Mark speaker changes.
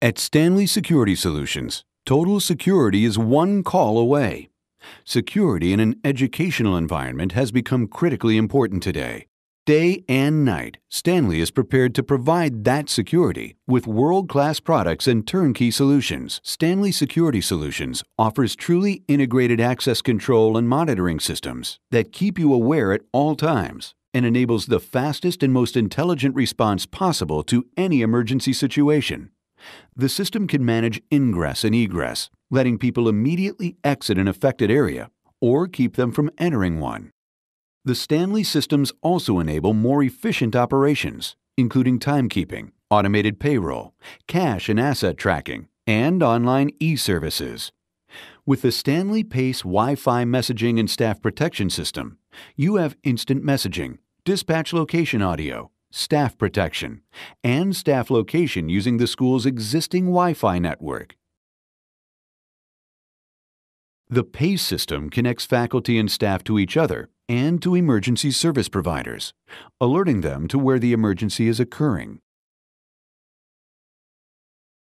Speaker 1: At Stanley Security Solutions, total security is one call away. Security in an educational environment has become critically important today. Day and night, Stanley is prepared to provide that security with world class products and turnkey solutions. Stanley Security Solutions offers truly integrated access control and monitoring systems that keep you aware at all times and enables the fastest and most intelligent response possible to any emergency situation. The system can manage ingress and egress, letting people immediately exit an affected area or keep them from entering one. The Stanley systems also enable more efficient operations, including timekeeping, automated payroll, cash and asset tracking, and online e services. With the Stanley Pace Wi Fi messaging and staff protection system, you have instant messaging, dispatch location audio, staff protection, and staff location using the school's existing Wi Fi network. The PACE system connects faculty and staff to each other and to emergency service providers, alerting them to where the emergency is occurring.